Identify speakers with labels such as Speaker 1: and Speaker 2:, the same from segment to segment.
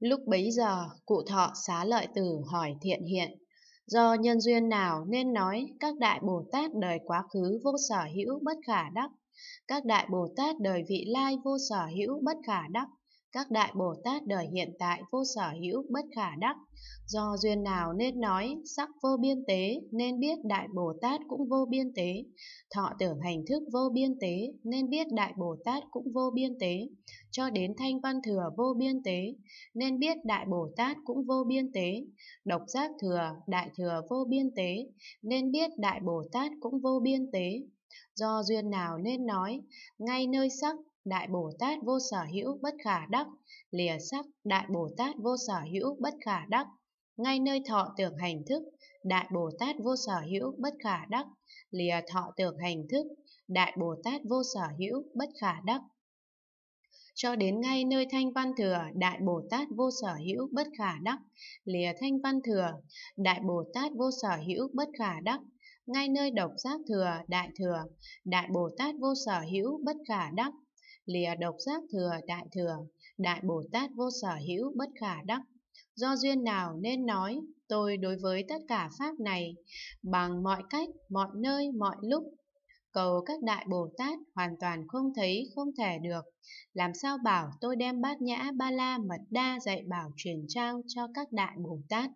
Speaker 1: Lúc bấy giờ, cụ thọ xá lợi tử hỏi thiện hiện, do nhân duyên nào nên nói các đại Bồ Tát đời quá khứ vô sở hữu bất khả đắc, các đại Bồ Tát đời vị lai vô sở hữu bất khả đắc, các đại Bồ Tát đời hiện tại vô sở hữu bất khả đắc, do duyên nào nên nói sắc vô biên tế nên biết đại Bồ Tát cũng vô biên tế, thọ tưởng hành thức vô biên tế nên biết đại Bồ Tát cũng vô biên tế, cho đến thanh văn thừa vô biên tế nên biết đại Bồ Tát cũng vô biên tế, độc giác thừa, đại thừa vô biên tế nên biết đại Bồ Tát cũng vô biên tế. Do duyên nào nên nói, ngay nơi sắc Đại Bồ Tát vô sở hữu bất khả đắc, lìa sắc, Đại Bồ Tát vô sở hữu bất khả đắc, ngay nơi thọ tưởng hành thức, Đại Bồ Tát vô sở hữu bất khả đắc, lìa thọ tưởng hành thức, Đại Bồ Tát vô sở hữu bất khả đắc. Cho đến ngay nơi thanh văn thừa, Đại Bồ Tát vô sở hữu bất khả đắc, lìa thanh văn thừa, Đại Bồ Tát vô sở hữu bất khả đắc, ngay nơi độc giác thừa, Đại thừa, Đại Bồ Tát vô sở hữu bất khả đắc, lìa độc giác thừa đại thừa, đại Bồ Tát vô sở hữu bất khả đắc. Do duyên nào nên nói, tôi đối với tất cả Pháp này, bằng mọi cách, mọi nơi, mọi lúc, cầu các đại Bồ Tát hoàn toàn không thấy, không thể được. Làm sao bảo tôi đem bát nhã ba la mật đa dạy bảo truyền trao cho các đại Bồ Tát?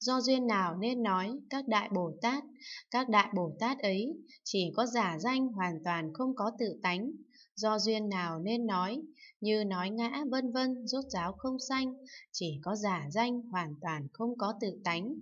Speaker 1: Do duyên nào nên nói các đại Bồ Tát, các đại Bồ Tát ấy chỉ có giả danh hoàn toàn không có tự tánh, do duyên nào nên nói, như nói ngã vân vân rốt giáo không sanh, chỉ có giả danh hoàn toàn không có tự tánh.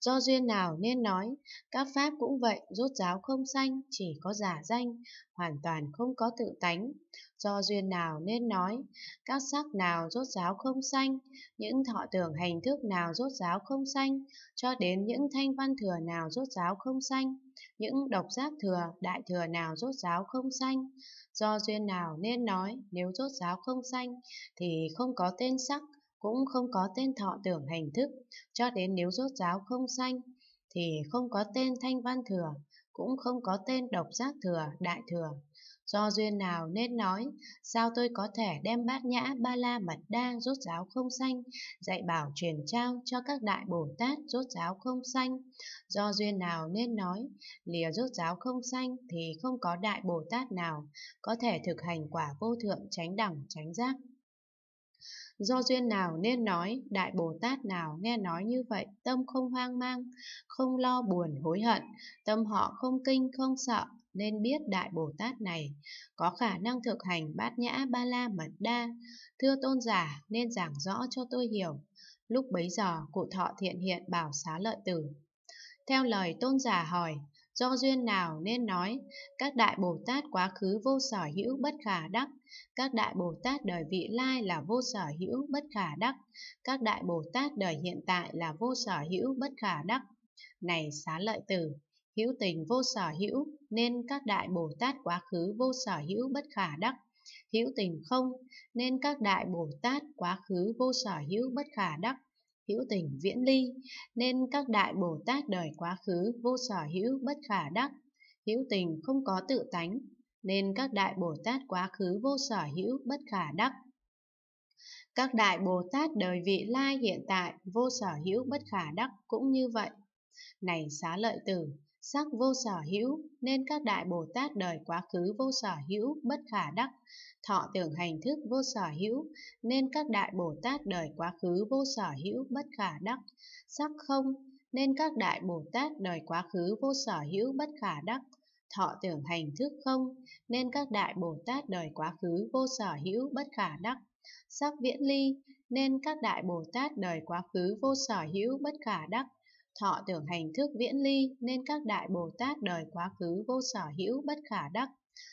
Speaker 1: Do duyên nào nên nói, các pháp cũng vậy, rốt giáo không sanh, chỉ có giả danh, hoàn toàn không có tự tánh. Do duyên nào nên nói, các sắc nào rốt giáo không sanh, những thọ tưởng hành thức nào rốt giáo không sanh, cho đến những thanh văn thừa nào rốt giáo không sanh, những độc giác thừa, đại thừa nào rốt giáo không sanh, do duyên nào nên nói nếu rốt giáo không sanh thì không có tên sắc, cũng không có tên thọ tưởng hành thức, cho đến nếu rốt giáo không sanh thì không có tên thanh văn thừa, cũng không có tên độc giác thừa, đại thừa. Do duyên nào nên nói, sao tôi có thể đem bát nhã ba la mật đa rốt giáo không sanh, dạy bảo truyền trao cho các đại Bồ Tát rốt giáo không sanh. Do duyên nào nên nói, lìa rốt giáo không sanh thì không có đại Bồ Tát nào có thể thực hành quả vô thượng tránh đẳng tránh giác. Do duyên nào nên nói, Đại Bồ Tát nào nghe nói như vậy, tâm không hoang mang, không lo buồn hối hận, tâm họ không kinh không sợ, nên biết Đại Bồ Tát này có khả năng thực hành bát nhã ba la mật đa. Thưa tôn giả nên giảng rõ cho tôi hiểu. Lúc bấy giờ cụ thọ thiện hiện bảo xá lợi tử. Theo lời tôn giả hỏi, do duyên nào nên nói, các đại Bồ Tát quá khứ vô sở hữu bất khả đắc, các đại Bồ Tát đời vị lai là vô sở hữu bất khả đắc, các đại Bồ Tát đời hiện tại là vô sở hữu bất khả đắc. Này xá lợi tử, hữu tình vô sở hữu nên các đại Bồ Tát quá khứ vô sở hữu bất khả đắc. Hữu tình không nên các đại Bồ Tát quá khứ vô sở hữu bất khả đắc. Hữu tình viễn ly nên các đại Bồ Tát đời quá khứ vô sở hữu bất khả đắc. Hữu tình không có tự tánh nên các đại Bồ Tát quá khứ vô sở hữu bất khả đắc. Các đại Bồ Tát đời vị lai hiện tại vô sở hữu bất khả đắc cũng như vậy. Này xá lợi tử, sắc vô sở hữu nên các đại Bồ Tát đời quá khứ vô sở hữu bất khả đắc, thọ tưởng hành thức vô sở hữu nên các đại Bồ Tát đời quá khứ vô sở hữu bất khả đắc, sắc không nên các đại Bồ Tát đời quá khứ vô sở hữu bất khả đắc, thọ tưởng hành thức không nên các đại Bồ Tát đời quá khứ vô sở hữu bất khả đắc, sắc viễn ly nên các đại Bồ Tát đời quá khứ vô sở hữu bất khả đắc, thọ tưởng hành thức viễn ly nên các đại Bồ Tát đời quá khứ vô sở hữu bất khả đắc.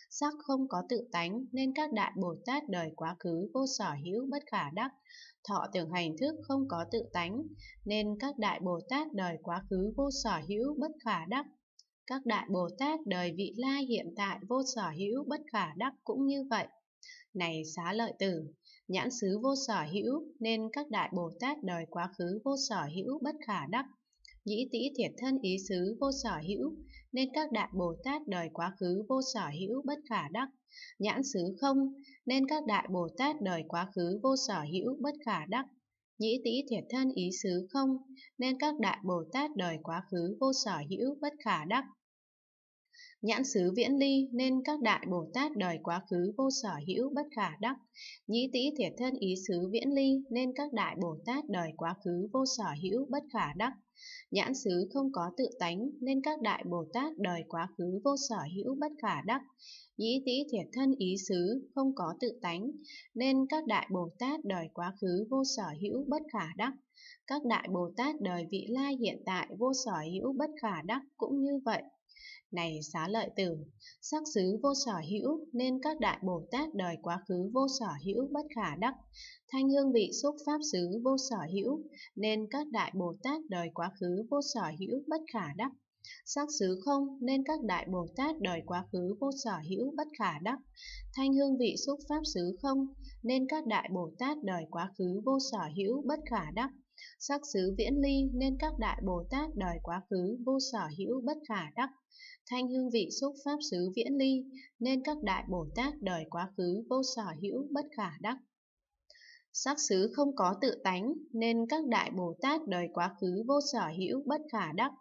Speaker 1: Sắc không có tự tánh nên các đại Bồ Tát đời quá khứ vô sở hữu bất khả đắc. Thọ tưởng hành thức không có tự tánh nên các đại Bồ Tát đời quá khứ vô sở hữu bất khả đắc. Các đại Bồ Tát đời vị lai hiện tại vô sở hữu bất khả đắc cũng như vậy. Này xá lợi tử, nhãn xứ vô sở hữu nên các đại Bồ Tát đời quá khứ vô sở hữu bất khả đắc nhĩ tĩ thiệt thân ý xứ vô sở hữu, nên các đại Bồ Tát đời quá khứ vô sở hữu bất khả đắc. Nhãn xứ không, nên các đại Bồ Tát đời quá khứ vô sở hữu bất khả đắc. Nhĩ tĩ thiệt thân ý xứ không, nên các đại Bồ Tát đời quá khứ vô sở hữu bất khả đắc. Nhãn xứ viễn ly nên các đại Bồ Tát đời quá khứ vô sở hữu bất khả đắc. Nhĩ tĩ thiệt thân ý xứ viễn ly nên các đại Bồ Tát đời quá khứ vô sở hữu bất khả đắc. Nhãn xứ không có tự tánh nên các đại Bồ Tát đời quá khứ vô sở hữu bất khả đắc. Nhĩ tĩ thiệt thân ý xứ không có tự tánh nên các đại Bồ Tát đời quá khứ vô sở hữu bất khả đắc. Các đại Bồ Tát đời vị lai hiện tại vô sở hữu bất khả đắc cũng như vậy. Này xá lợi tử, sắc xứ vô sở hữu nên các đại Bồ Tát đời quá khứ vô sở hữu bất khả đắc. Thanh hương vị xúc pháp xứ vô sở hữu nên các đại Bồ Tát đời quá khứ vô sở hữu bất khả đắc. Sắc xứ không nên các đại Bồ Tát đời quá khứ vô sở hữu bất khả đắc. Thanh hương vị xúc pháp xứ không nên các đại Bồ Tát đời quá khứ vô sở hữu bất khả đắc. Sắc xứ viễn ly nên các đại Bồ Tát đời quá khứ vô sở hữu bất khả đắc thanh hương vị xúc pháp xứ viễn ly, nên các đại Bồ Tát đời quá khứ vô sở hữu bất khả đắc. Sắc xứ không có tự tánh, nên các đại Bồ Tát đời quá khứ vô sở hữu bất khả đắc.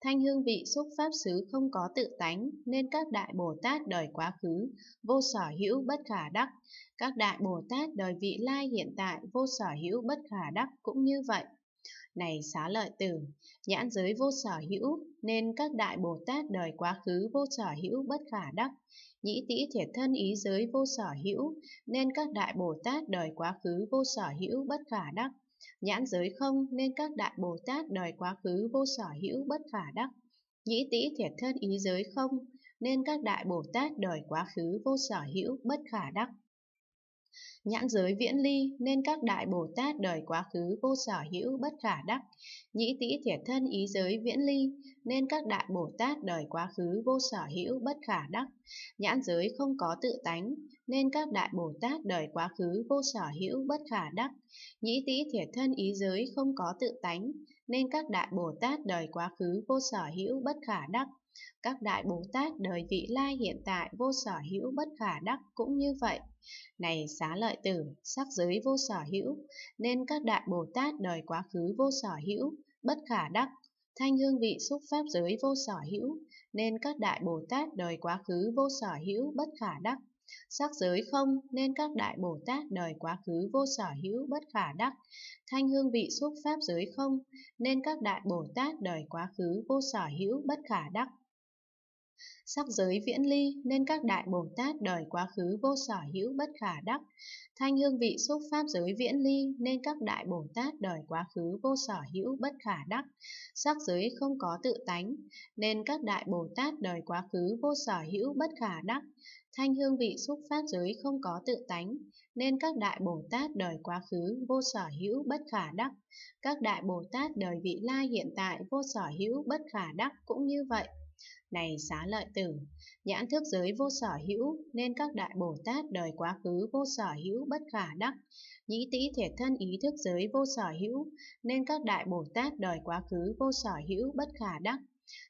Speaker 1: Thanh hương vị xúc pháp xứ không có tự tánh, nên các đại Bồ Tát đời quá khứ vô sở hữu bất khả đắc. Các đại Bồ Tát đời vị lai hiện tại vô sở hữu bất khả đắc cũng như vậy. Này xá lợi tử, nhãn giới vô sở hữu, nên các đại Bồ Tát đời quá khứ vô sở hữu bất khả đắc. Nhĩ tĩ thiệt thân ý giới vô sở hữu, nên các đại Bồ Tát đời quá khứ vô sở hữu bất khả đắc. Nhãn giới không, nên các đại Bồ Tát đời quá khứ vô sở hữu bất khả đắc. Nhĩ tĩ thiệt thân ý giới không, nên các đại Bồ Tát đời quá khứ vô sở hữu bất khả đắc nhãn giới viễn ly nên các đại Bồ Tát đời quá khứ vô sở hữu bất khả đắc. Nhĩ tĩ thiệt thân ý giới viễn ly nên các đại Bồ Tát đời quá khứ vô sở hữu bất khả đắc. Nhãn giới không có tự tánh nên các đại Bồ Tát đời quá khứ vô sở hữu bất khả đắc. Nhĩ tĩ thiệt thân ý giới không có tự tánh nên các đại Bồ Tát đời quá khứ vô sở hữu bất khả đắc. Các đại Bồ Tát đời vị lai hiện tại vô sở hữu bất khả đắc cũng như vậy. Này xá lợi tử, sắc giới vô sở hữu, nên các đại Bồ Tát đời quá khứ vô sở hữu, bất khả đắc, thanh hương vị xúc pháp giới vô sở hữu, nên các đại Bồ Tát đời quá khứ vô sở hữu, bất khả đắc. Sắc giới không, nên các đại Bồ Tát đời quá khứ vô sở hữu, bất khả đắc. Thanh hương vị xúc pháp giới không, nên các đại Bồ Tát đời quá khứ vô sở hữu, bất khả đắc sắc giới viễn ly nên các đại Bồ Tát đời quá khứ vô sở hữu bất khả đắc. Thanh hương vị xúc pháp giới viễn ly nên các đại Bồ Tát đời quá khứ vô sở hữu bất khả đắc. Sắc giới không có tự tánh nên các đại Bồ Tát đời quá khứ vô sở hữu bất khả đắc. Thanh hương vị xúc pháp giới không có tự tánh nên các đại Bồ Tát đời quá khứ vô sở hữu bất khả đắc. Các đại Bồ Tát đời vị lai hiện tại vô sở hữu bất khả đắc cũng như vậy. Này xá lợi tử, nhãn thức giới vô sở hữu, nên các đại Bồ Tát đời quá khứ vô sở hữu bất khả đắc. Nhĩ tĩ thể thân ý thức giới vô sở hữu, nên các đại Bồ Tát đời quá khứ vô sở hữu bất khả đắc.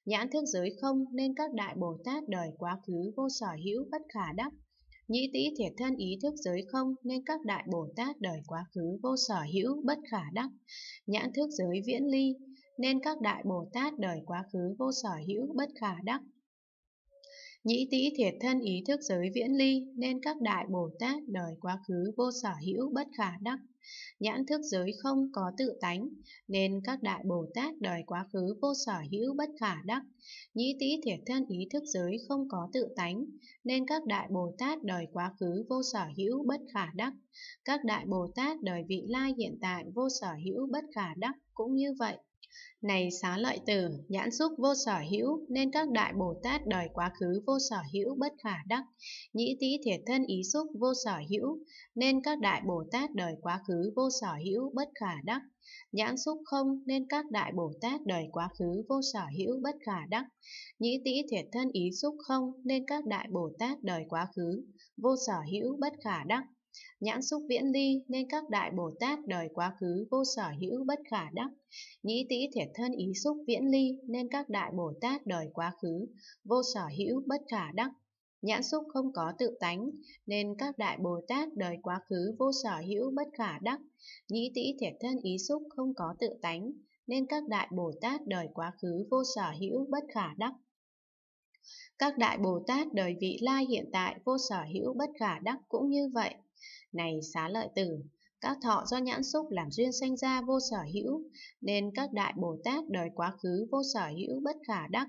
Speaker 1: Nhãn thức giới không, nên các đại Bồ Tát đời quá khứ vô sở hữu bất khả đắc. Nhĩ tĩ thể thân ý thức giới không, nên các đại Bồ Tát đời quá khứ vô sở hữu bất khả đắc. Nhãn thức giới viễn ly, nên các đại Bồ Tát đời quá khứ vô sở hữu bất khả đắc. Nhĩ tĩ thiệt thân ý thức giới viễn ly, nên các đại Bồ Tát đời quá khứ vô sở hữu bất khả đắc. Nhãn thức giới không có tự tánh, nên các đại Bồ Tát đời quá khứ vô sở hữu bất khả đắc. Nhĩ tĩ thiệt thân ý thức giới không có tự tánh, nên các đại Bồ Tát đời quá khứ vô sở hữu bất khả đắc. Các đại Bồ Tát đời vị lai hiện tại vô sở hữu bất khả đắc cũng như vậy. Này xá lợi tử, nhãn xúc vô sở hữu, nên các đại Bồ Tát đời quá khứ vô sở hữu bất khả đắc. Nhĩ tý thiệt thân ý xúc vô sở hữu, nên các đại Bồ Tát đời quá khứ vô sở hữu bất khả đắc. Nhãn xúc không, nên các đại Bồ Tát đời quá khứ vô sở hữu bất khả đắc. Nhĩ tý thiệt thân ý xúc không, nên các đại Bồ Tát đời quá khứ vô sở hữu bất khả đắc nhãn xúc viễn ly nên các đại Bồ Tát đời quá khứ vô sở hữu bất khả đắc. Nhĩ tĩ thiệt thân ý xúc viễn ly nên các đại Bồ Tát đời quá khứ vô sở hữu bất khả đắc. Nhãn xúc không có tự tánh nên các đại Bồ Tát đời quá khứ vô sở hữu bất khả đắc. Nhĩ tĩ thiệt thân ý xúc không có tự tánh nên các đại Bồ Tát đời quá khứ vô sở hữu bất khả đắc. Các đại Bồ Tát đời vị lai hiện tại vô sở hữu bất khả đắc cũng như vậy. Này xá lợi tử, các thọ do nhãn xúc làm duyên sanh ra vô sở hữu, nên các đại Bồ Tát đời quá khứ vô sở hữu bất khả đắc.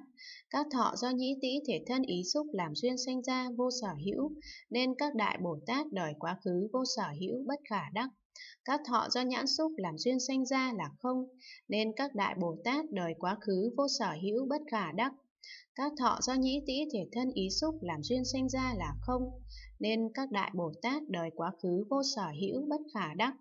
Speaker 1: Các thọ do nhĩ tĩ thể thân ý xúc làm duyên sanh ra vô sở hữu, nên các đại Bồ Tát đời quá khứ vô sở hữu bất khả đắc. Các thọ do nhãn xúc làm duyên sanh ra là không, nên các đại Bồ Tát đời quá khứ vô sở hữu bất khả đắc. Các thọ do nhĩ tĩ thể thân ý xúc làm duyên sanh ra là không, nên các đại Bồ Tát đời quá khứ vô sở hữu bất khả đắc.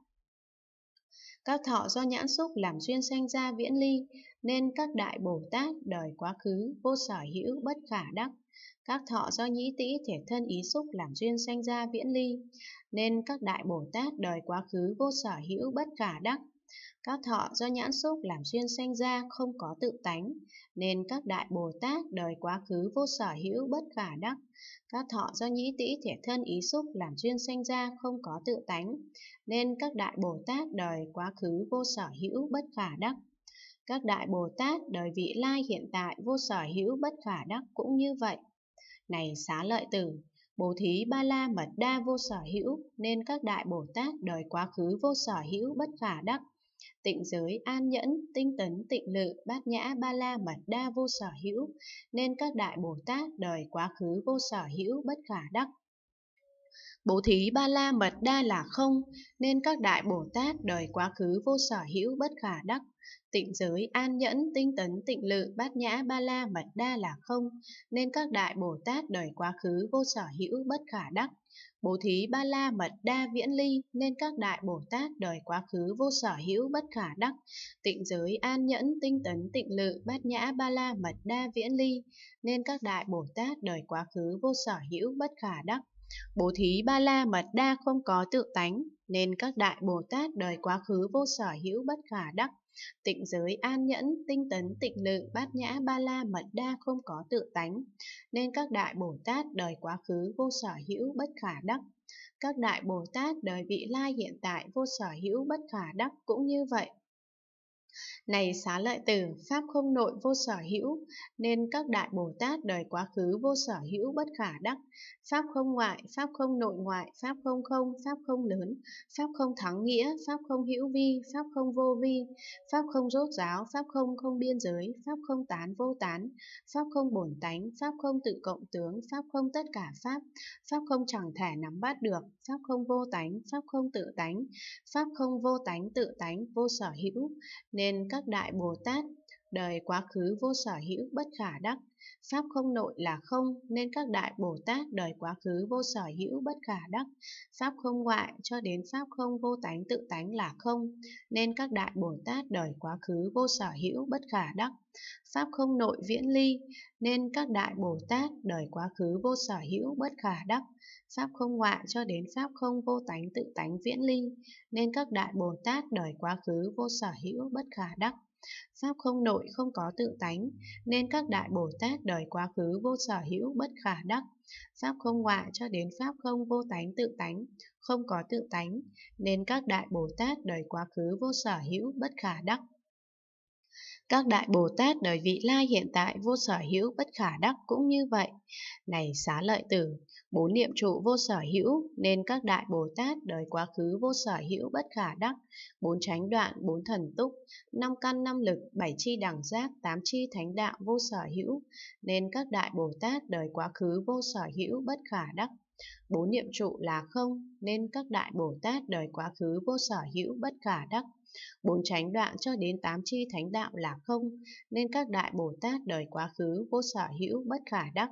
Speaker 1: Các thọ do nhãn xúc làm duyên sanh ra viễn ly, nên các đại Bồ Tát đời quá khứ vô sở hữu bất khả đắc. Các thọ do nhĩ tĩ thể thân ý xúc làm duyên sanh ra viễn ly, nên các đại Bồ Tát đời quá khứ vô sở hữu bất khả đắc. Các thọ do nhãn xúc làm duyên sanh ra không có tự tánh, nên các đại Bồ Tát đời quá khứ vô sở hữu bất khả đắc. Các thọ do nhĩ tĩ thể thân ý xúc làm duyên sanh ra không có tự tánh, nên các đại Bồ Tát đời quá khứ vô sở hữu bất khả đắc. Các đại Bồ Tát đời vị lai hiện tại vô sở hữu bất khả đắc cũng như vậy. Này xá lợi tử, Bố thí ba la mật đa vô sở hữu nên các đại Bồ Tát đời quá khứ vô sở hữu bất khả đắc tịnh giới an nhẫn, tinh tấn, tịnh lự, bát nhã, ba la, mật đa vô sở hữu, nên các đại Bồ Tát đời quá khứ vô sở hữu bất khả đắc. Bố thí ba la mật đa là không, nên các đại Bồ Tát đời quá khứ vô sở hữu bất khả đắc. Tịnh giới, an nhẫn, tinh tấn, tịnh lự, bát nhã, ba la, mật đa là không, nên các đại Bồ Tát đời quá khứ vô sở hữu bất khả đắc. Bố thí ba la mật đa viễn ly nên các đại Bồ Tát đời quá khứ vô sở hữu bất khả đắc, tịnh giới an nhẫn tinh tấn tịnh lự bát nhã ba la mật đa viễn ly nên các đại Bồ Tát đời quá khứ vô sở hữu bất khả đắc. Bố thí ba la mật đa không có tự tánh nên các đại Bồ Tát đời quá khứ vô sở hữu bất khả đắc. Tịnh giới an nhẫn, tinh tấn, tịnh lự, bát nhã, ba la, mật đa không có tự tánh, nên các đại Bồ Tát đời quá khứ vô sở hữu bất khả đắc. Các đại Bồ Tát đời vị lai hiện tại vô sở hữu bất khả đắc cũng như vậy. Này xá lợi tử, Pháp không nội vô sở hữu, nên các đại Bồ Tát đời quá khứ vô sở hữu bất khả đắc. Pháp không ngoại, Pháp không nội ngoại, Pháp không không, Pháp không lớn, Pháp không thắng nghĩa, Pháp không hữu vi, Pháp không vô vi, Pháp không rốt giáo, Pháp không không biên giới, Pháp không tán vô tán, Pháp không bổn tánh, Pháp không tự cộng tướng, Pháp không tất cả Pháp, Pháp không chẳng thể nắm bắt được, Pháp không vô tánh, Pháp không tự tánh, Pháp không vô tánh tự tánh, vô sở hữu, nên nên các đại Bồ Tát. Đời quá khứ vô sở hữu bất khả đắc pháp không nội là không, nên các đại bồ tát đời quá khứ vô sở hữu bất khả đắc. Pháp không ngoại cho đến pháp không vô tánh tự tánh là không, nên các đại bồ tát đời quá khứ vô sở hữu bất khả đắc. Pháp không nội viễn ly, nên các đại bồ tát đời quá khứ vô sở hữu bất khả đắc. Pháp không ngoại cho đến pháp không vô tánh tự tánh viễn ly, nên các đại bồ tát đời quá khứ vô sở hữu bất khả đắc. Pháp không nội không có tự tánh, nên các đại Bồ Tát đời quá khứ vô sở hữu bất khả đắc. Pháp không ngoại cho đến Pháp không vô tánh tự tánh, không có tự tánh, nên các đại Bồ Tát đời quá khứ vô sở hữu bất khả đắc. Các đại Bồ Tát đời vị lai hiện tại vô sở hữu bất khả đắc cũng như vậy. Này xá lợi tử, bốn niệm trụ vô sở hữu nên các đại Bồ Tát đời quá khứ vô sở hữu bất khả đắc, bốn tránh đoạn, bốn thần túc, năm căn năm lực, bảy chi đẳng giác, tám chi thánh đạo vô sở hữu nên các đại Bồ Tát đời quá khứ vô sở hữu bất khả đắc. Bốn niệm trụ là không nên các đại Bồ Tát đời quá khứ vô sở hữu bất khả đắc. Bốn tránh đoạn cho đến tám chi thánh đạo là không, nên các đại Bồ Tát đời quá khứ vô sở hữu bất khả đắc.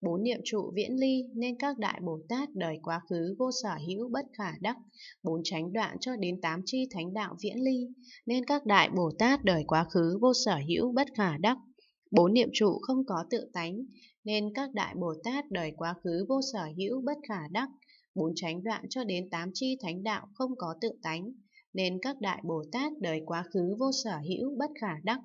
Speaker 1: Bốn niệm trụ viễn ly nên các đại Bồ Tát đời quá khứ vô sở hữu bất khả đắc. Bốn tránh đoạn cho đến tám chi thánh đạo viễn ly nên các đại Bồ Tát đời quá khứ vô sở hữu bất khả đắc. Bốn niệm trụ không có tự tánh nên các đại Bồ Tát đời quá khứ vô sở hữu bất khả đắc. bốn tránh đoạn cho đến tám chi thánh đạo không có tự tánh, nên các đại Bồ Tát đời quá khứ vô sở hữu bất khả đắc.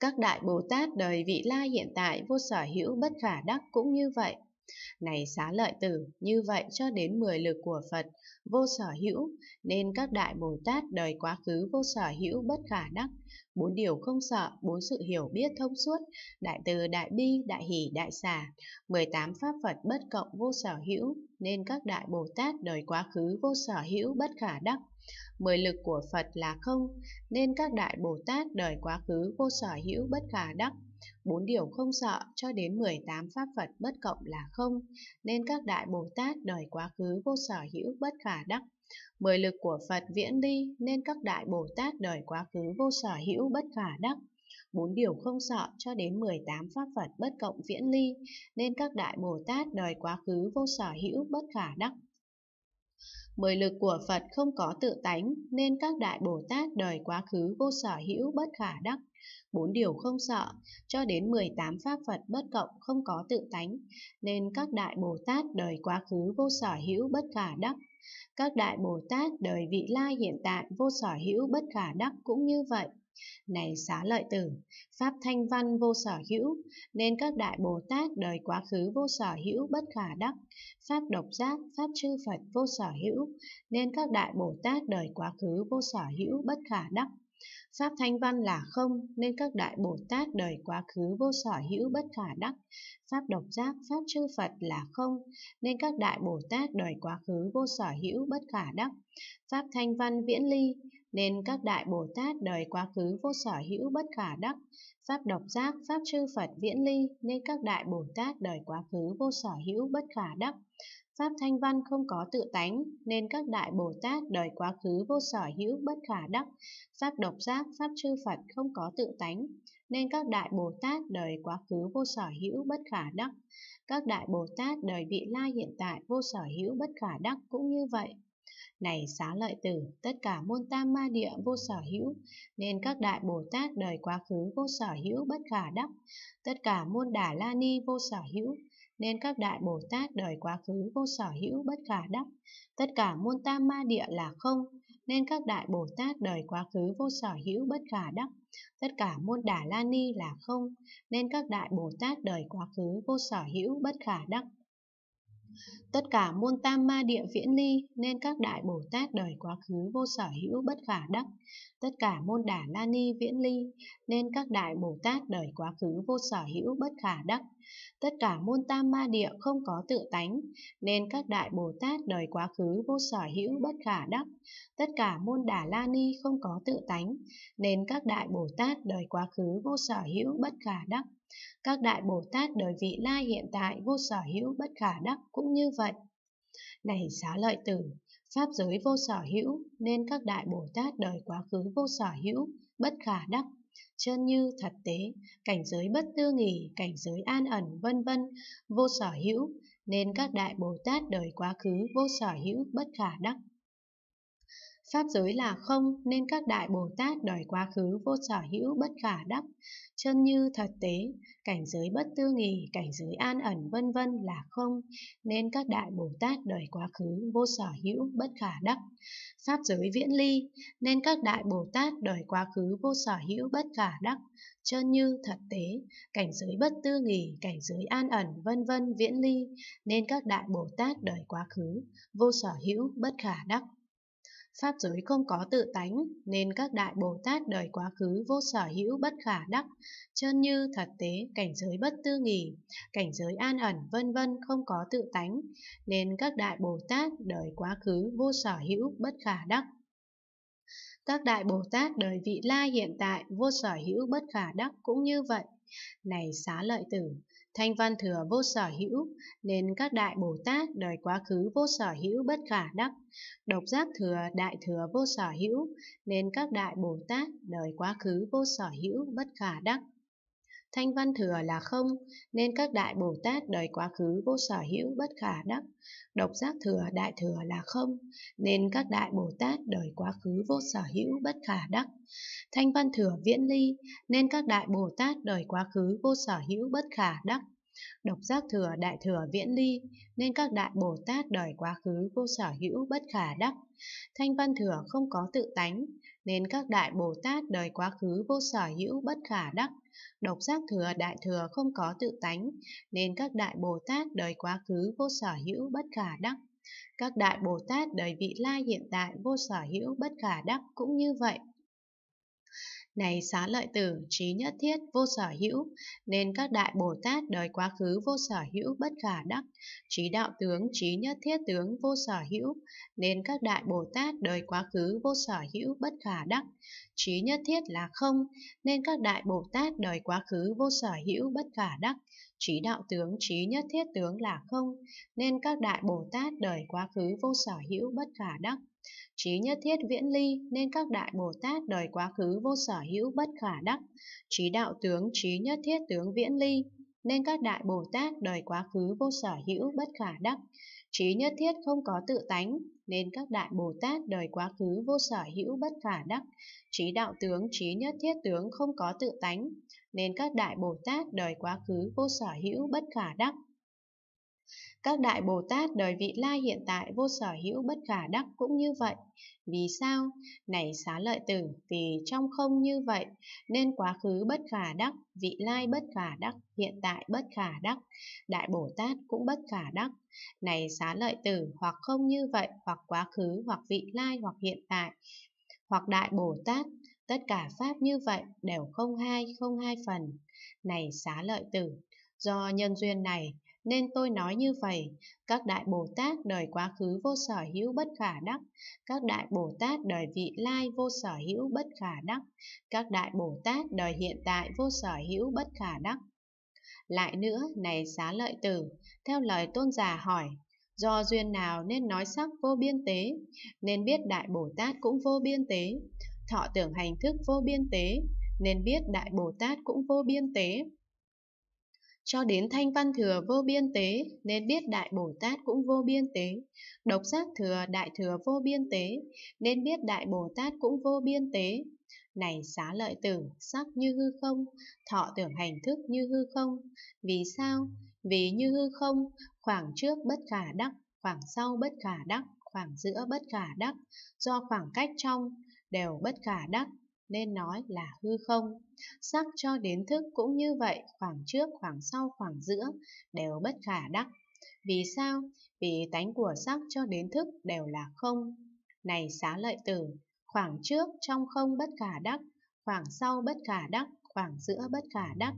Speaker 1: Các đại Bồ Tát đời vị la hiện tại vô sở hữu bất khả đắc cũng như vậy. Này xá lợi tử, như vậy cho đến mười lực của Phật vô sở hữu, nên các đại Bồ Tát đời quá khứ vô sở hữu bất khả đắc, bốn điều không sợ, bốn sự hiểu biết thông suốt, đại từ, đại bi, đại hỷ, đại xả, 18 pháp Phật bất cộng vô sở hữu, nên các đại Bồ Tát đời quá khứ vô sở hữu bất khả đắc. Mười lực của Phật là không, nên các đại Bồ Tát đời quá khứ vô sở hữu bất khả đắc. Bốn điều không sợ cho đến 18 pháp Phật bất cộng là không, nên các đại Bồ Tát đời quá khứ vô sở hữu bất khả đắc. Mười lực của Phật viễn ly nên các đại Bồ Tát đời quá khứ vô sở hữu bất khả đắc. Bốn điều không sợ cho đến 18 pháp Phật bất cộng viễn ly nên các đại Bồ Tát đời quá khứ vô sở hữu bất khả đắc. Mười lực của Phật không có tự tánh, nên các đại Bồ Tát đời quá khứ vô sở hữu bất khả đắc. Bốn điều không sợ, cho đến 18 pháp Phật bất cộng không có tự tánh, nên các đại Bồ Tát đời quá khứ vô sở hữu bất khả đắc. Các đại Bồ Tát đời vị lai hiện tại vô sở hữu bất khả đắc cũng như vậy. Này xá lợi tử, Pháp thanh văn vô sở hữu, nên các đại Bồ Tát đời quá khứ vô sở hữu bất khả đắc. Pháp độc giác, Pháp chư Phật vô sở hữu, nên các đại Bồ Tát đời quá khứ vô sở hữu bất khả đắc. Pháp thanh văn là không, nên các đại Bồ Tát đời quá khứ vô sở hữu bất khả đắc. Pháp độc giác, Pháp chư Phật là không, nên các đại Bồ Tát đời quá khứ vô sở hữu bất khả đắc. Pháp thanh văn viễn ly, nên các đại Bồ Tát đời quá khứ vô sở hữu bất khả đắc. Pháp độc giác, Pháp chư Phật viễn ly, nên các đại Bồ Tát đời quá khứ vô sở hữu bất khả đắc. Pháp thanh văn không có tự tánh, nên các đại Bồ Tát đời quá khứ vô sở hữu bất khả đắc. Pháp độc giác, Pháp chư Phật không có tự tánh, nên các đại Bồ Tát đời quá khứ vô sở hữu bất khả đắc. Các đại Bồ Tát đời vị lai hiện tại vô sở hữu bất khả đắc cũng như vậy. Này xá lợi tử, tất cả môn tam ma địa vô sở hữu, nên các đại Bồ Tát đời quá khứ vô sở hữu bất khả đắc. Tất cả môn đà la ni vô sở hữu, nên các đại Bồ Tát đời quá khứ vô sở hữu bất khả đắc. Tất cả muôn tam ma địa là không, nên các đại Bồ Tát đời quá khứ vô sở hữu bất khả đắc. Tất cả muôn đà la ni là không, nên các đại Bồ Tát đời quá khứ vô sở hữu bất khả đắc. Tất cả môn tam ma địa viễn ly nên các đại Bồ Tát đời quá khứ vô sở hữu bất khả đắc. Tất cả môn đà la ni viễn ly nên các đại Bồ Tát đời quá khứ vô sở hữu bất khả đắc. Tất cả môn tam ma địa không có tự tánh nên các đại Bồ Tát đời quá khứ vô sở hữu bất khả đắc. Tất cả môn đà la ni không có tự tánh nên các đại Bồ Tát đời quá khứ vô sở hữu bất khả đắc. Các đại Bồ Tát đời vị lai hiện tại vô sở hữu bất khả đắc cũng như vậy. Này xá lợi tử, Pháp giới vô sở hữu nên các đại Bồ Tát đời quá khứ vô sở hữu, bất khả đắc. Chân như thật tế, cảnh giới bất tư nghỉ, cảnh giới an ẩn vân vân vô sở hữu nên các đại Bồ Tát đời quá khứ vô sở hữu bất khả đắc. Pháp giới là không nên các đại Bồ Tát đời quá khứ vô sở hữu bất khả đắc, chân như thật tế, cảnh giới bất tư nghỉ, cảnh giới an ẩn vân vân là không, nên các đại Bồ Tát đời quá khứ vô sở hữu bất khả đắc. Pháp giới viễn ly, nên các đại Bồ Tát đời quá khứ vô sở hữu bất khả đắc, chân như thật tế, cảnh giới bất tư nghỉ, cảnh giới an ẩn vân vân viễn ly, nên các đại Bồ Tát đời quá khứ vô sở hữu bất khả đắc. Pháp giới không có tự tánh, nên các đại Bồ Tát đời quá khứ vô sở hữu bất khả đắc, chân như thật tế, cảnh giới bất tư nghỉ, cảnh giới an ẩn vân vân không có tự tánh, nên các đại Bồ Tát đời quá khứ vô sở hữu bất khả đắc. Các đại Bồ Tát đời vị la hiện tại vô sở hữu bất khả đắc cũng như vậy. Này xá lợi tử, Thanh văn thừa vô sở hữu, nên các đại Bồ Tát đời quá khứ vô sở hữu bất khả đắc. Độc giác thừa đại thừa vô sở hữu, nên các đại Bồ Tát đời quá khứ vô sở hữu bất khả đắc. Thanh văn thừa là không, nên các đại Bồ Tát đời quá khứ vô sở hữu bất khả đắc. Độc giác thừa đại thừa là không, nên các đại Bồ Tát đời quá khứ vô sở hữu bất khả đắc. Thanh văn thừa viễn ly, nên các đại Bồ Tát đời quá khứ vô sở hữu bất khả đắc. Độc giác thừa đại thừa viễn ly, nên các đại Bồ Tát đời quá khứ vô sở hữu bất khả đắc. Thanh văn thừa không có tự tánh, nên các đại Bồ Tát đời quá khứ vô sở hữu bất khả đắc. Độc giác thừa đại thừa không có tự tánh, nên các đại Bồ Tát đời quá khứ vô sở hữu bất khả đắc. Các đại Bồ Tát đời vị lai hiện tại vô sở hữu bất khả đắc cũng như vậy. Này xá lợi tử, trí nhất thiết, vô sở hữu, nên các đại Bồ Tát đời quá khứ vô sở hữu bất khả đắc, trí đạo tướng, trí nhất thiết tướng vô sở hữu, nên các đại Bồ Tát đời quá khứ vô sở hữu bất khả đắc, trí nhất thiết là không, nên các đại Bồ Tát đời quá khứ vô sở hữu bất khả đắc, trí đạo tướng, trí nhất thiết tướng là không, nên các đại Bồ Tát đời quá khứ vô sở hữu bất khả đắc trí nhất thiết viễn ly nên các đại Bồ Tát đời quá khứ vô sở hữu bất khả đắc, trí đạo tướng trí nhất thiết tướng viễn ly nên các đại Bồ Tát đời quá khứ vô sở hữu bất khả đắc, trí nhất thiết không có tự tánh nên các đại Bồ Tát đời quá khứ vô sở hữu bất khả đắc, trí đạo tướng trí nhất thiết tướng không có tự tánh nên các đại Bồ Tát đời quá khứ vô sở hữu bất khả đắc. Các đại Bồ Tát đời vị lai hiện tại vô sở hữu bất khả đắc cũng như vậy. Vì sao? Này xá lợi tử, vì trong không như vậy, nên quá khứ bất khả đắc, vị lai bất khả đắc, hiện tại bất khả đắc, đại Bồ Tát cũng bất khả đắc. Này xá lợi tử, hoặc không như vậy, hoặc quá khứ, hoặc vị lai, hoặc hiện tại, hoặc đại Bồ Tát, tất cả Pháp như vậy đều không hai, không hai phần. Này xá lợi tử, do nhân duyên này, nên tôi nói như vậy, các đại Bồ Tát đời quá khứ vô sở hữu bất khả đắc, các đại Bồ Tát đời vị lai vô sở hữu bất khả đắc, các đại Bồ Tát đời hiện tại vô sở hữu bất khả đắc. Lại nữa, này xá lợi tử, theo lời tôn giả hỏi, do duyên nào nên nói sắc vô biên tế, nên biết đại Bồ Tát cũng vô biên tế, thọ tưởng hành thức vô biên tế, nên biết đại Bồ Tát cũng vô biên tế? Cho đến thanh văn thừa vô biên tế, nên biết Đại Bồ Tát cũng vô biên tế. Độc giác thừa, Đại thừa vô biên tế, nên biết Đại Bồ Tát cũng vô biên tế. Này xá lợi tử, sắc như hư không, thọ tưởng hành thức như hư không. Vì sao? Vì như hư không, khoảng trước bất khả đắc, khoảng sau bất khả đắc, khoảng giữa bất khả đắc, do khoảng cách trong đều bất khả đắc, nên nói là hư không. Sắc cho đến thức cũng như vậy, khoảng trước, khoảng sau, khoảng giữa đều bất khả đắc. Vì sao? Vì tánh của sắc cho đến thức đều là không. Này xá lợi tử, khoảng trước trong không bất khả đắc, khoảng sau bất khả đắc, khoảng giữa bất khả đắc.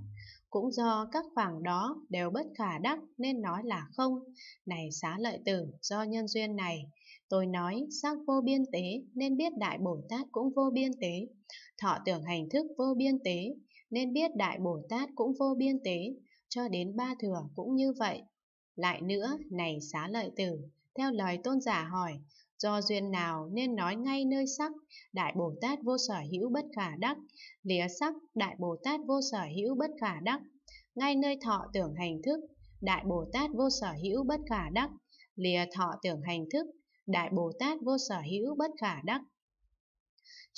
Speaker 1: Cũng do các khoảng đó đều bất khả đắc nên nói là không. Này xá lợi tử, do nhân duyên này, tôi nói sắc vô biên tế nên biết Đại Bồ Tát cũng vô biên tế. Thọ tưởng hành thức vô biên tế, nên biết Đại Bồ Tát cũng vô biên tế, cho đến ba thừa cũng như vậy. Lại nữa, này xá lợi tử, theo lời tôn giả hỏi, do duyên nào nên nói ngay nơi sắc, Đại Bồ Tát vô sở hữu bất khả đắc, lìa sắc, Đại Bồ Tát vô sở hữu bất khả đắc, ngay nơi thọ tưởng hành thức, Đại Bồ Tát vô sở hữu bất khả đắc, lìa thọ tưởng hành thức, Đại Bồ Tát vô sở hữu bất khả đắc?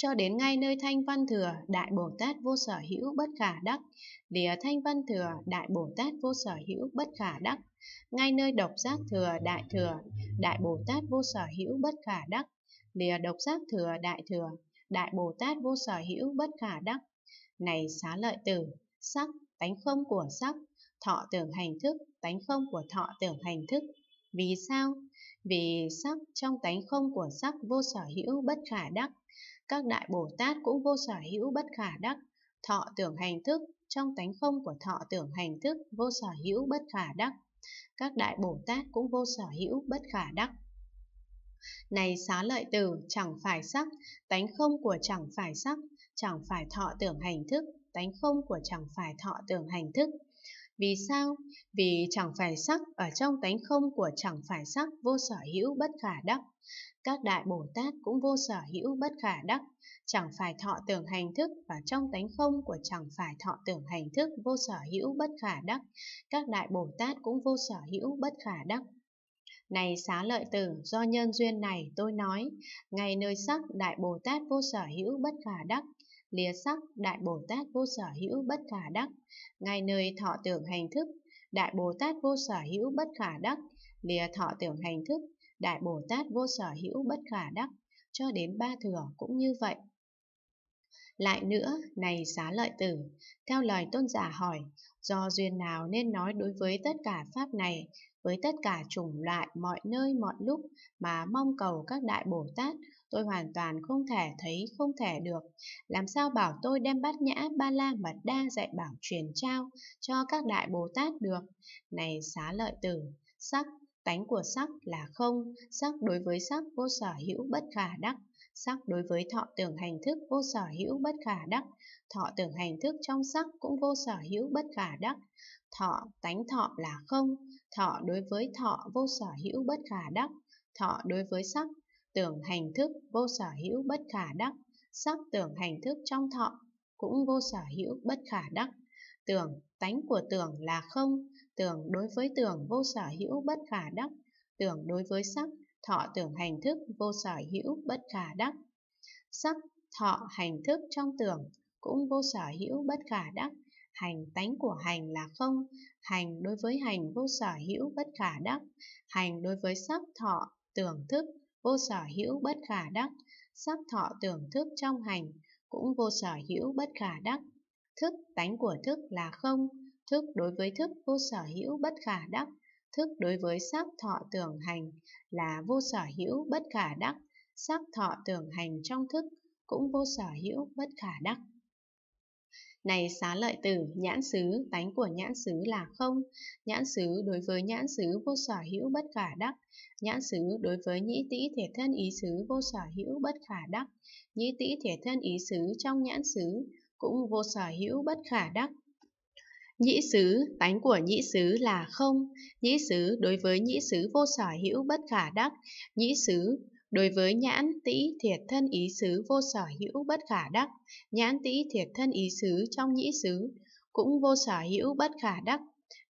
Speaker 1: Cho đến ngay nơi thanh văn thừa, đại bồ tát vô sở hữu bất khả đắc. Lìa thanh văn thừa, đại bồ tát vô sở hữu bất khả đắc. Ngay nơi độc giác thừa, đại thừa, đại bồ tát vô sở hữu bất khả đắc. Lìa độc giác thừa, đại thừa, đại bồ tát vô sở hữu bất khả đắc. Này xá lợi tử, sắc, tánh không của sắc, thọ tưởng hành thức, tánh không của thọ tưởng hành thức vì sao vì sắc trong tánh không của sắc vô sở hữu bất khả đắc các đại Bồ Tát cũng vô sở hữu bất khả đắc, thọ tưởng hành thức, trong tánh không của thọ tưởng hành thức vô sở hữu bất khả đắc. Các đại Bồ Tát cũng vô sở hữu bất khả đắc. Này xá lợi tử, chẳng phải sắc, tánh không của chẳng phải sắc, chẳng phải thọ tưởng hành thức, tánh không của chẳng phải thọ tưởng hành thức. Vì sao? Vì chẳng phải sắc ở trong tánh không của chẳng phải sắc vô sở hữu bất khả đắc. Các đại Bồ Tát cũng vô sở hữu bất khả đắc, chẳng phải thọ tưởng hành thức và trong tánh không của chẳng phải thọ tưởng hành thức vô sở hữu bất khả đắc. Các đại Bồ Tát cũng vô sở hữu bất khả đắc. Này xá lợi tử, do nhân duyên này tôi nói, ngày nơi sắc đại Bồ Tát vô sở hữu bất khả đắc, lìa sắc đại Bồ Tát vô sở hữu bất khả đắc, ngay nơi thọ tưởng hành thức, Đại Bồ Tát vô sở hữu bất khả đắc, lìa thọ tưởng hành thức, Đại Bồ Tát vô sở hữu bất khả đắc, cho đến ba thừa cũng như vậy. Lại nữa, này xá lợi tử, theo lời tôn giả hỏi, do duyên nào nên nói đối với tất cả pháp này, với tất cả chủng loại mọi nơi mọi lúc mà mong cầu các đại Bồ Tát, tôi hoàn toàn không thể thấy không thể được. Làm sao bảo tôi đem bát nhã ba la mật đa dạy bảo truyền trao cho các đại Bồ Tát được? Này xá lợi tử, sắc, tánh của sắc là không, sắc đối với sắc vô sở hữu bất khả đắc, sắc đối với thọ tưởng hành thức vô sở hữu bất khả đắc, thọ tưởng hành thức trong sắc cũng vô sở hữu bất khả đắc. Thọ, tánh thọ là không, thọ đối với thọ vô sở hữu bất khả đắc, thọ đối với sắc, tưởng hành thức vô sở hữu bất khả đắc, sắc tưởng hành thức trong thọ cũng vô sở hữu bất khả đắc. Tưởng, tánh của tưởng là không, tưởng đối với tưởng vô sở hữu bất khả đắc, tưởng đối với sắc, thọ tưởng hành thức vô sở hữu bất khả đắc. Sắc, thọ, hành thức trong tưởng cũng vô sở hữu bất khả đắc, hành tánh của hành là không, hành đối với hành vô sở hữu bất khả đắc, hành đối với sắc thọ, tưởng thức, vô sở hữu bất khả đắc, sắc thọ tưởng thức trong hành cũng vô sở hữu bất khả đắc. Thức tánh của thức là không, thức đối với thức vô sở hữu bất khả đắc, thức đối với sắc thọ tưởng hành là vô sở hữu bất khả đắc, sắc thọ tưởng hành trong thức cũng vô sở hữu bất khả đắc. Này xá lợi tử, nhãn xứ, tánh của nhãn xứ là không. Nhãn xứ đối với nhãn xứ vô sở hữu bất khả đắc. Nhãn xứ đối với nhĩ tĩ thể thân ý xứ vô sở hữu bất khả đắc. Nhĩ tĩ thể thân ý xứ trong nhãn xứ cũng vô sở hữu bất khả đắc. Nhĩ xứ, tánh của nhĩ xứ là không. Nhĩ xứ đối với nhĩ xứ vô sở hữu bất khả đắc. Nhĩ xứ Đối với nhãn tĩ thiệt thân ý xứ vô sở hữu bất khả đắc, nhãn tĩ thiệt thân ý xứ trong nhĩ xứ cũng vô sở hữu bất khả đắc.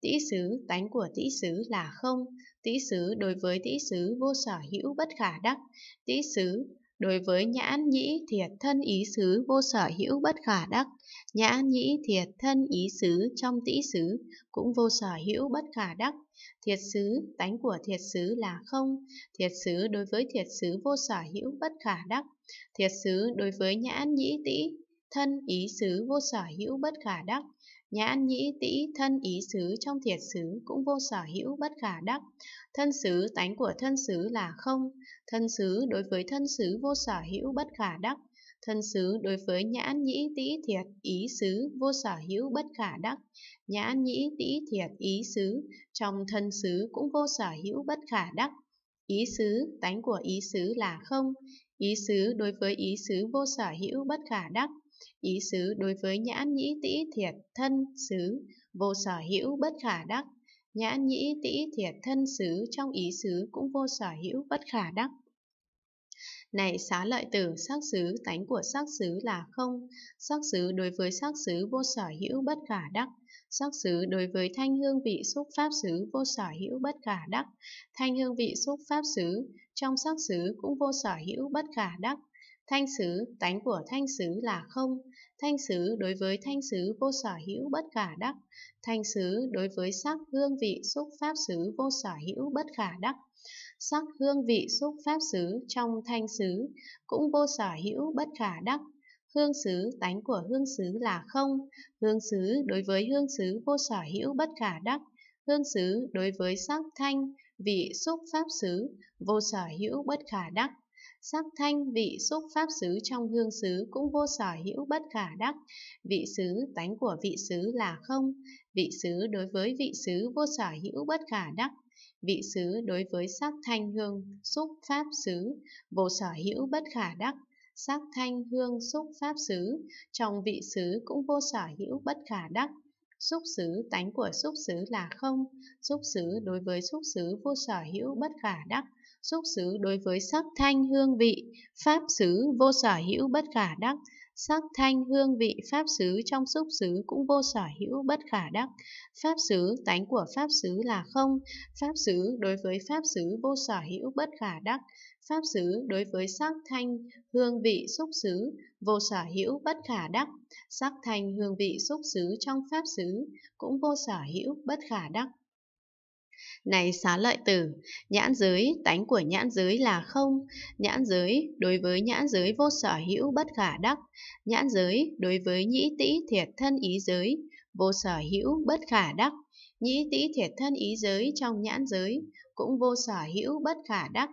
Speaker 1: Tĩ xứ, tánh của tĩ xứ là không, tĩ xứ đối với tĩ xứ vô sở hữu bất khả đắc. Tĩ xứ đối với nhãn nhĩ thiệt thân ý xứ vô sở hữu bất khả đắc. Nhãn nhĩ thiệt thân ý xứ trong tĩ xứ cũng vô sở hữu bất khả đắc. Thiệt xứ, tánh của thiệt xứ là không. Thiệt xứ đối với thiệt xứ vô sở hữu bất khả đắc. Thiệt xứ đối với nhãn nhĩ tĩ, thân ý xứ vô sở hữu bất khả đắc. Nhãn nhĩ tĩ thân ý xứ trong thiệt xứ cũng vô sở hữu bất khả đắc. Thân xứ tánh của thân xứ là không. Thân xứ đối với thân xứ vô sở hữu bất khả đắc. Thân xứ đối với nhãn nhĩ tĩ thiệt ý xứ vô sở hữu bất khả đắc. Nhãn nhĩ tĩ thiệt ý xứ trong thân xứ cũng vô sở hữu bất khả đắc. Ý xứ, tánh của ý xứ là không. Ý xứ đối với ý xứ vô sở hữu bất khả đắc. Ý xứ đối với nhãn nhĩ tĩ thiệt thân xứ vô sở hữu bất khả đắc. Nhãn nhĩ tĩ thiệt thân xứ trong ý xứ cũng vô sở hữu bất khả đắc. Này xá lợi tử, sắc xứ, tánh của sắc xứ là không. Sắc xứ đối với sắc xứ vô sở hữu bất khả đắc. Sắc xứ đối với thanh hương vị xúc pháp xứ vô sở hữu bất khả đắc. Thanh hương vị xúc pháp xứ trong sắc xứ cũng vô sở hữu bất khả đắc. Thanh xứ, tánh của thanh xứ là không. Thanh xứ đối với thanh xứ vô sở hữu bất khả đắc. Thanh xứ đối với sắc hương vị xúc pháp xứ vô sở hữu bất khả đắc sắc hương vị xúc pháp xứ trong thanh xứ cũng vô sở hữu bất khả đắc. Hương xứ tánh của hương xứ là không, hương xứ đối với hương xứ vô sở hữu bất khả đắc. Hương xứ đối với sắc thanh, vị xúc pháp xứ vô sở hữu bất khả đắc. Sắc thanh vị xúc pháp xứ trong hương xứ cũng vô sở hữu bất khả đắc. Vị xứ tánh của vị xứ là không, vị xứ đối với vị xứ vô sở hữu bất khả đắc. Vị xứ đối với sắc thanh hương xúc pháp xứ vô sở hữu bất khả đắc. Sắc thanh hương xúc pháp xứ trong vị xứ cũng vô sở hữu bất khả đắc. Xúc xứ tánh của xúc xứ là không. Xúc xứ đối với xúc xứ vô sở hữu bất khả đắc xúc xứ đối với sắc thanh hương vị pháp xứ vô sở hữu bất khả đắc sắc thanh hương vị pháp xứ trong xúc xứ cũng vô sở hữu bất khả đắc. Pháp xứ, tánh của pháp xứ là không, pháp xứ đối với pháp xứ vô sở hữu bất khả đắc. Pháp xứ đối với sắc thanh, hương vị xúc xứ, vô sở hữu bất khả đắc. Sắc thanh hương vị xúc xứ trong pháp xứ cũng vô sở hữu bất khả đắc. Này xá lợi tử, nhãn giới, tánh của nhãn giới là không. Nhãn giới, đối với nhãn giới vô sở hữu bất khả đắc. Nhãn giới, đối với nhĩ tĩ thiệt thân ý giới, vô sở hữu bất khả đắc. Nhĩ tĩ thiệt thân ý giới trong nhãn giới, cũng vô sở hữu bất khả đắc.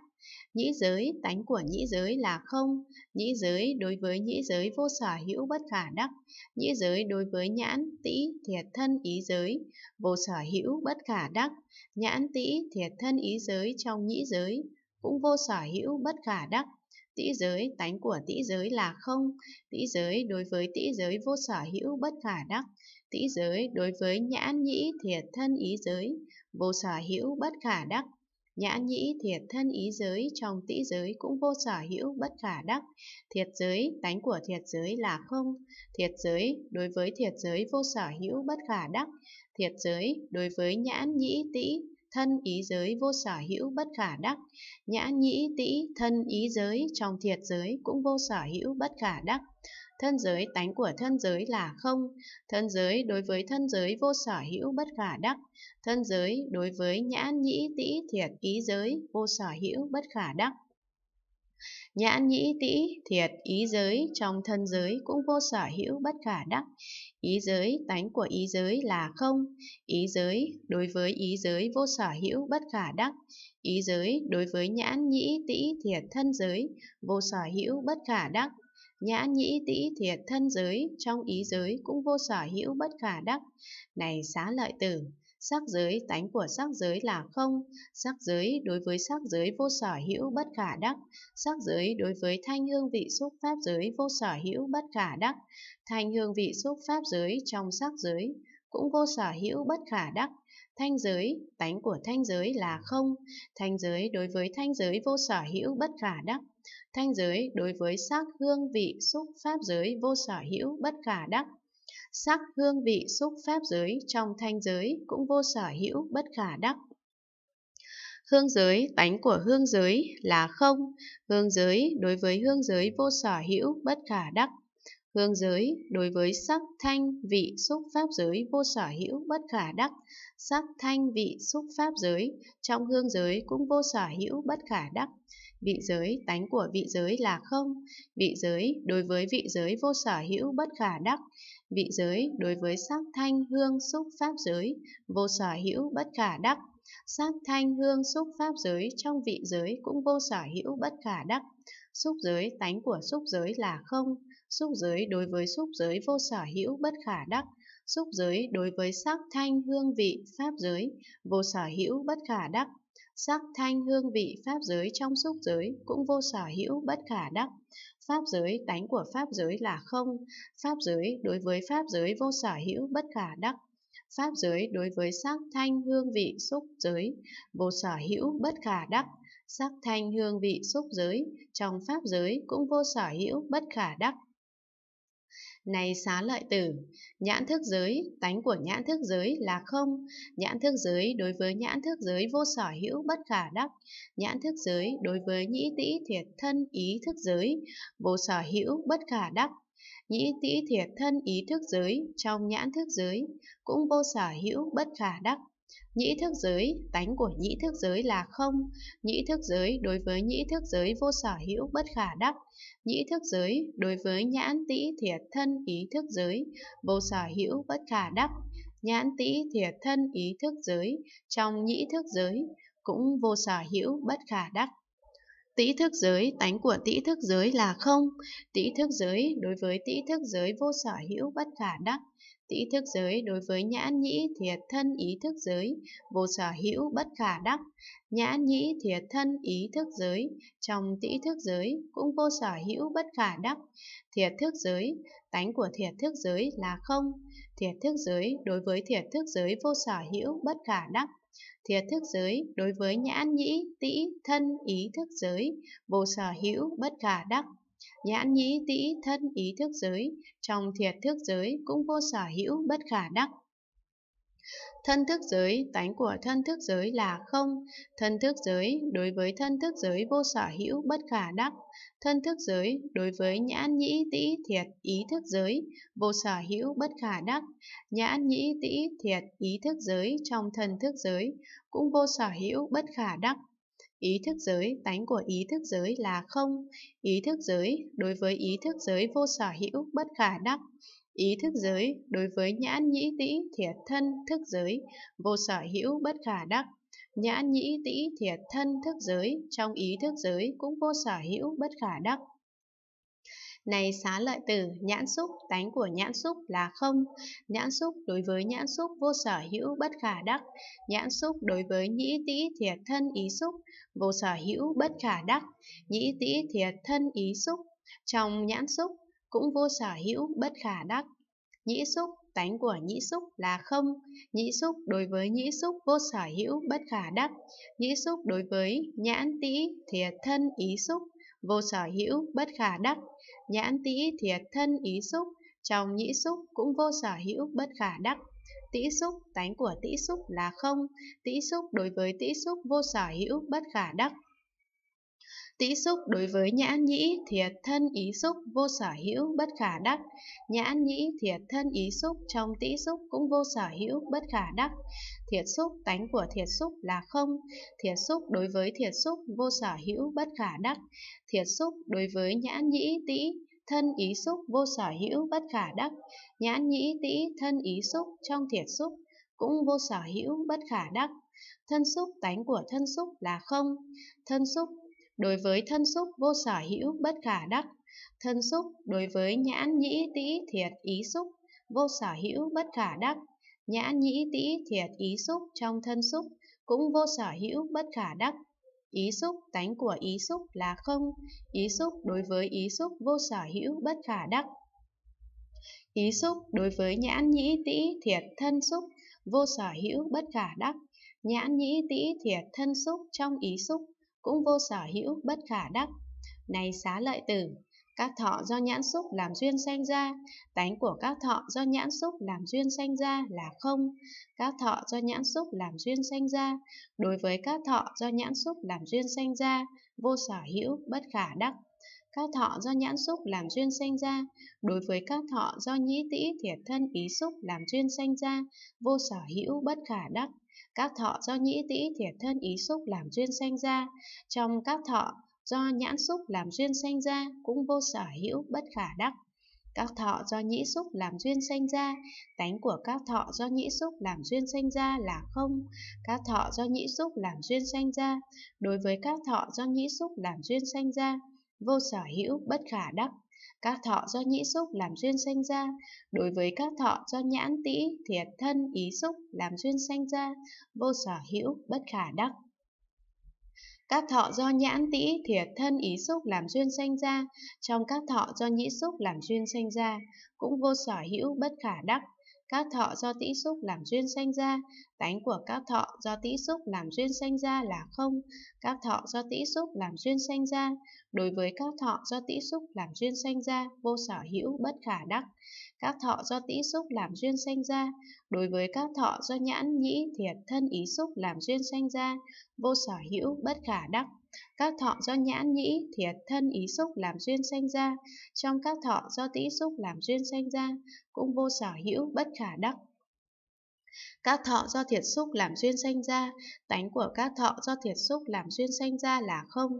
Speaker 1: Nhĩ giới, tánh của nhĩ giới là không. Nhĩ giới đối với nhĩ giới vô sở hữu bất khả đắc. Nhĩ giới đối với nhãn, tĩ, thiệt thân ý giới, vô sở hữu bất khả đắc. Nhãn tĩ, thiệt thân ý giới trong nhĩ giới, cũng vô sở hữu bất khả đắc. Tĩ giới, tánh của tĩ giới là không. Tĩ giới đối với tĩ giới vô sở hữu bất khả đắc. Tĩ giới đối với nhãn nhĩ thiệt thân ý giới, vô sở hữu bất khả đắc. Nhãn nhĩ thiệt thân ý giới trong tĩ giới cũng vô sở hữu bất khả đắc. Thiệt giới, tánh của thiệt giới là không. Thiệt giới, đối với thiệt giới vô sở hữu bất khả đắc. Thiệt giới, đối với nhãn nhĩ tĩ, thân ý giới vô sở hữu bất khả đắc. Nhãn nhĩ tĩ, thân ý giới trong thiệt giới cũng vô sở hữu bất khả đắc. Thân giới, tánh của thân giới là không. Thân giới đối với thân giới vô sở hữu bất khả đắc. Thân giới đối với nhãn nhĩ tĩ thiệt ý giới vô sở hữu bất khả đắc. Nhãn nhĩ tĩ thiệt ý giới trong thân giới cũng vô sở hữu bất khả đắc. Ý giới, tánh của ý giới là không. Ý giới đối với ý giới vô sở hữu bất khả đắc. Ý giới đối với nhãn nhĩ tĩ thiệt thân giới vô sở hữu bất khả đắc. Nhã nhĩ tĩ thiệt thân giới trong ý giới cũng vô sở hữu bất khả đắc. Này xá lợi tử, sắc giới tánh của sắc giới là không, sắc giới đối với sắc giới vô sở hữu bất khả đắc, sắc giới đối với thanh hương vị xúc pháp giới vô sở hữu bất khả đắc, thanh hương vị xúc pháp giới trong sắc giới cũng vô sở hữu bất khả đắc. Thanh giới, tánh của thanh giới là không, thanh giới đối với thanh giới vô sở hữu bất khả đắc, Thanh giới đối với sắc hương vị xúc pháp giới vô sở hữu bất khả đắc. Sắc hương vị xúc pháp giới trong thanh giới cũng vô sở hữu bất khả đắc. Hương giới, tánh của hương giới là không. Hương giới đối với hương giới vô sở hữu bất khả đắc. Hương giới đối với sắc thanh vị xúc pháp giới vô sở hữu bất khả đắc. Sắc thanh vị xúc pháp giới trong hương giới cũng vô sở hữu bất khả đắc. Vị giới, tánh của vị giới là không. Vị giới, đối với vị giới vô sở hữu bất khả đắc. Vị giới, đối với sắc thanh hương xúc pháp giới, vô sở hữu bất khả đắc. Sắc thanh hương xúc pháp giới trong vị giới cũng vô sở hữu bất khả đắc. Xúc giới, tánh của xúc giới là không. Xúc giới đối với xúc giới vô sở hữu bất khả đắc. Xúc giới đối với sắc thanh hương vị pháp giới, vô sở hữu bất khả đắc sắc thanh hương vị pháp giới trong xúc giới cũng vô sở hữu bất khả đắc. Pháp giới tánh của pháp giới là không, pháp giới đối với pháp giới vô sở hữu bất khả đắc. Pháp giới đối với sắc thanh hương vị xúc giới vô sở hữu bất khả đắc. Sắc thanh hương vị xúc giới trong pháp giới cũng vô sở hữu bất khả đắc. Này xá lợi tử, nhãn thức giới, tánh của nhãn thức giới là không. Nhãn thức giới đối với nhãn thức giới vô sở hữu bất khả đắc. Nhãn thức giới đối với nhĩ tĩ thiệt thân ý thức giới vô sở hữu bất khả đắc. Nhĩ tĩ thiệt thân ý thức giới trong nhãn thức giới cũng vô sở hữu bất khả đắc. Nhĩ thức giới, tánh của nhĩ thức giới là không. Nhĩ thức giới đối với nhĩ thức giới vô sở hữu bất khả đắc. Nhĩ thức giới đối với nhãn tĩ thiệt thân ý thức giới vô sở hữu bất khả đắc. Nhãn tĩ thiệt thân ý thức giới trong nhĩ thức giới cũng vô sở hữu bất khả đắc. Tĩ thức giới, tánh của tĩ thức giới là không. Tĩ thức giới đối với tĩ thức giới vô sở hữu bất khả đắc tỷ thức giới đối với nhãn nhĩ thiệt thân ý thức giới, vô sở hữu bất khả đắc. Nhãn nhĩ thiệt thân ý thức giới, trong tỷ thức giới cũng vô sở hữu bất khả đắc. Thiệt thức giới, tánh của thiệt thức giới là không. Thiệt thức giới đối với thiệt thức giới vô sở hữu bất khả đắc. Thiệt thức giới đối với nhãn nhĩ tĩ thân ý thức giới, vô sở hữu bất khả đắc nhãn nhĩ tĩ thân ý thức giới, trong thiệt thức giới cũng vô sở hữu bất khả đắc. Thân thức giới, tánh của thân thức giới là không. Thân thức giới, đối với thân thức giới vô sở hữu bất khả đắc. Thân thức giới, đối với nhãn nhĩ tĩ thiệt ý thức giới, vô sở hữu bất khả đắc. Nhãn nhĩ tĩ thiệt ý thức giới trong thân thức giới, cũng vô sở hữu bất khả đắc. Ý thức giới, tánh của ý thức giới là không. Ý thức giới, đối với ý thức giới vô sở hữu bất khả đắc. Ý thức giới, đối với nhãn nhĩ tĩ thiệt thân thức giới, vô sở hữu bất khả đắc. Nhãn nhĩ tĩ thiệt thân thức giới, trong ý thức giới cũng vô sở hữu bất khả đắc. Này xá lợi tử, nhãn xúc, tánh của nhãn xúc là không. Nhãn xúc đối với nhãn xúc vô sở hữu bất khả đắc. Nhãn xúc đối với nhĩ tĩ thiệt thân ý xúc, vô sở hữu bất khả đắc. Nhĩ tĩ thiệt thân ý xúc, trong nhãn xúc cũng vô sở hữu bất khả đắc. Nhĩ xúc, tánh của nhĩ xúc là không. Nhĩ xúc đối với nhĩ xúc vô sở hữu bất khả đắc. Nhĩ xúc đối với nhãn tĩ thiệt thân ý xúc, vô sở hữu bất khả đắc. Nhãn tĩ thiệt thân ý xúc, trong nhĩ xúc cũng vô sở hữu bất khả đắc. Tĩ xúc, tánh của tĩ xúc là không. Tĩ xúc đối với tĩ xúc vô sở hữu bất khả đắc. Tĩ xúc đối với nhãn nhĩ, thiệt thân ý xúc, vô sở hữu, bất khả đắc. Nhãn nhĩ, thiệt thân ý xúc, trong tĩ xúc cũng vô sở hữu, bất khả đắc. Thiệt xúc, tánh của thiệt xúc là không. Thiệt xúc đối với thiệt xúc, vô sở hữu, bất khả đắc. Thiệt xúc đối với nhãn nhĩ tĩ thân ý xúc, vô sở hữu, bất khả đắc. Nhãn nhĩ tĩ thân ý xúc, trong thiệt xúc cũng vô sở hữu, bất khả đắc. Thân xúc, tánh của thân xúc là không. Thân xúc đối với thân xúc vô sở hữu bất khả đắc, thân xúc đối với nhãn nhĩ tĩ thiệt ý xúc vô sở hữu bất khả đắc, nhãn nhĩ tĩ thiệt ý xúc trong thân xúc cũng vô sở hữu bất khả đắc. Ý xúc tánh của ý xúc là không, ý xúc đối với ý xúc vô sở hữu bất khả đắc. Ý xúc đối với nhãn nhĩ tĩ thiệt thân xúc vô sở hữu bất khả đắc, nhãn nhĩ tĩ thiệt thân xúc trong ý xúc cũng vô sở hữu bất khả đắc. Này xá lợi tử, các thọ do nhãn xúc làm duyên sanh ra, tánh của các thọ do nhãn xúc làm duyên sanh ra là không. Các thọ do nhãn xúc làm duyên sanh ra, đối với các thọ do nhãn xúc làm duyên sanh ra, vô sở hữu bất khả đắc. Các thọ do nhãn xúc làm duyên sanh ra, đối với các thọ do nhĩ tĩ thiệt thân ý xúc làm duyên sanh ra, vô sở hữu bất khả đắc các thọ do nhĩ tĩ thiệt thân ý xúc làm duyên sanh ra, trong các thọ do nhãn xúc làm duyên sanh ra cũng vô sở hữu bất khả đắc. Các thọ do nhĩ xúc làm duyên sanh ra, tánh của các thọ do nhĩ xúc làm duyên sanh ra là không. Các thọ do nhĩ xúc làm duyên sanh ra, đối với các thọ do nhĩ xúc làm duyên sanh ra, vô sở hữu bất khả đắc các thọ do nhĩ xúc làm duyên sanh ra, đối với các thọ do nhãn tĩ, thiệt thân, ý xúc làm duyên sanh ra, vô sở hữu, bất khả đắc. Các thọ do nhãn tĩ, thiệt thân, ý xúc làm duyên sanh ra, trong các thọ do nhĩ xúc làm duyên sanh ra, cũng vô sở hữu, bất khả đắc. Các thọ do tĩ xúc làm duyên sanh ra, tánh của các thọ do tĩ xúc làm duyên sanh ra là không. Các thọ do tĩ xúc làm duyên sanh ra, đối với các thọ do tĩ xúc làm duyên sanh ra, vô sở hữu bất khả đắc. Các thọ do tĩ xúc làm duyên sanh ra, đối với các thọ do nhãn nhĩ thiệt thân ý xúc làm duyên sanh ra, vô sở hữu bất khả đắc. Các thọ do nhãn nhĩ, thiệt, thân, ý xúc làm duyên sanh ra, trong các thọ do tĩ xúc làm duyên sanh ra, cũng vô sở hữu bất khả đắc. Các thọ do thiệt xúc làm duyên sanh ra, tánh của các thọ do thiệt xúc làm duyên sanh ra là không.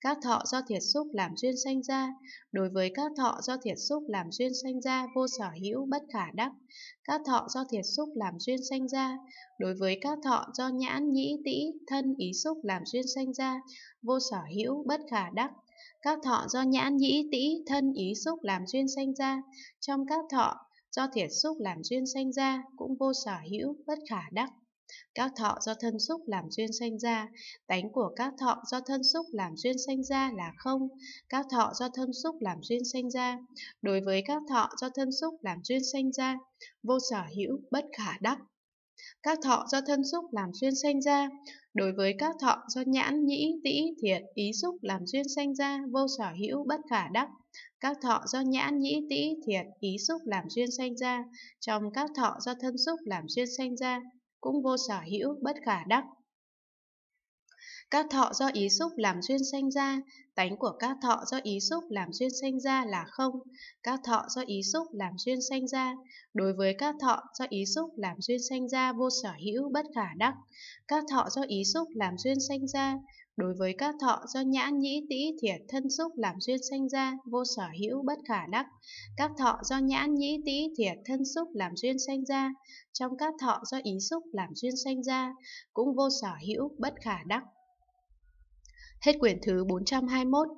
Speaker 1: Các thọ do thiệt xúc làm duyên sanh ra, đối với các thọ do thiệt xúc làm duyên sanh ra vô sở hữu bất khả đắc. Các thọ do thiệt xúc làm duyên sanh ra, đối với các thọ do nhãn nhĩ tĩ thân ý xúc làm duyên sanh ra vô sở hữu bất khả đắc. Các thọ do nhãn nhĩ tĩ thân ý xúc làm duyên sanh ra, trong các thọ do thiệt xúc làm duyên sanh ra cũng vô sở hữu bất khả đắc. Các thọ do thân xúc làm duyên sanh ra, tánh của các thọ do thân xúc làm duyên sanh ra là không. Các thọ do thân xúc làm duyên sanh ra, đối với các thọ do thân xúc làm duyên sanh ra, vô sở hữu bất khả đắc. Các thọ do thân xúc làm duyên sanh ra, đối với các thọ do nhãn, nhĩ, tĩ, thiệt, ý xúc làm duyên sanh ra, vô sở hữu bất khả đắc. Các thọ do nhãn, nhĩ, tĩ, thiệt, ý xúc làm duyên sanh ra, trong các thọ do thân xúc làm duyên sanh ra, cũng vô sở hữu bất khả đắc. Các thọ do ý xúc làm duyên sanh ra, tánh của các thọ do ý xúc làm duyên sanh ra là không. Các thọ do ý xúc làm duyên sanh ra, đối với các thọ do ý xúc làm duyên sanh ra vô sở hữu bất khả đắc. Các thọ do ý xúc làm duyên sanh ra, đối với các thọ do nhãn nhĩ tĩ thiệt thân xúc làm duyên sanh ra vô sở hữu bất khả đắc các thọ do nhãn nhĩ tĩ thiệt thân xúc làm duyên sanh ra trong các thọ do ý xúc làm duyên sanh ra cũng vô sở hữu bất khả đắc Hết quyển thứ 421